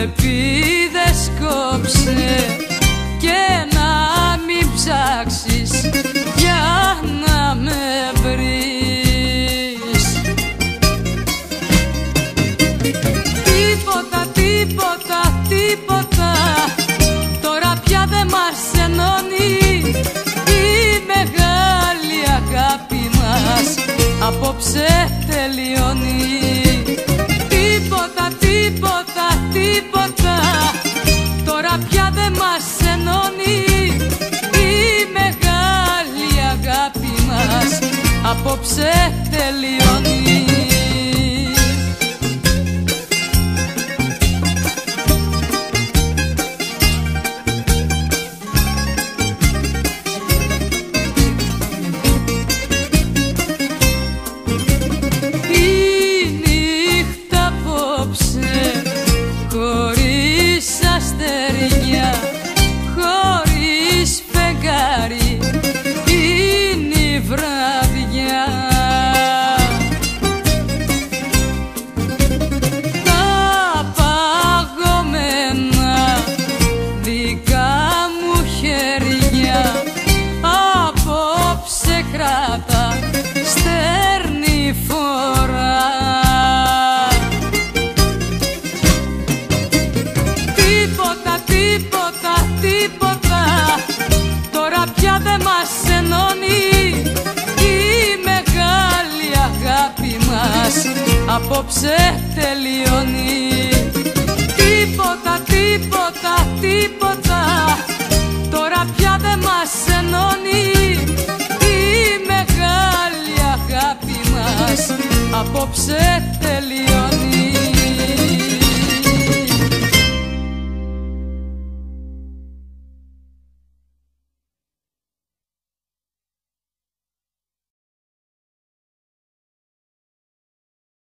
ελπίδες κόψε και να μην ψάξεις για να με βρεις. Τίποτα, τίποτα, τίποτα τώρα πια δεν μας ενώνει η μεγάλη αγάπη μας απόψε τελειώνει. Μας απόψε τελειώνει απόψε τελειώνει. Τίποτα, τίποτα, τίποτα. Τώρα πια δεν μας ενώνει. Η μεγάλη αγάπη μας απόψε τελειώνει